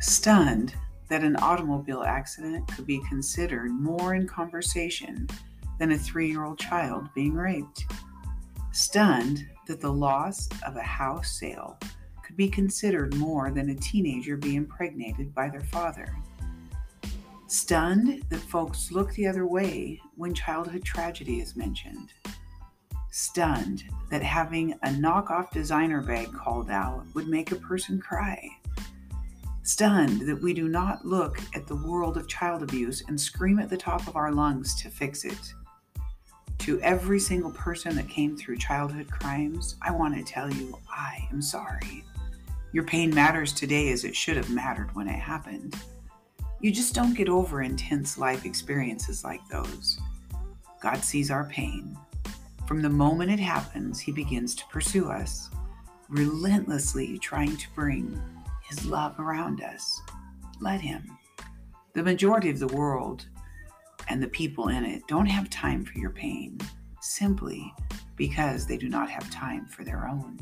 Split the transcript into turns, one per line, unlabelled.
Stunned that an automobile accident could be considered more in conversation than a three year old child being raped. Stunned that the loss of a house sale could be considered more than a teenager being impregnated by their father. Stunned that folks look the other way when childhood tragedy is mentioned. Stunned that having a knockoff designer bag called out would make a person cry. Stunned that we do not look at the world of child abuse and scream at the top of our lungs to fix it. To every single person that came through childhood crimes, I want to tell you I am sorry. Your pain matters today as it should have mattered when it happened. You just don't get over intense life experiences like those. God sees our pain. From the moment it happens, He begins to pursue us, relentlessly trying to bring His love around us. Let Him. The majority of the world and the people in it don't have time for your pain simply because they do not have time for their own.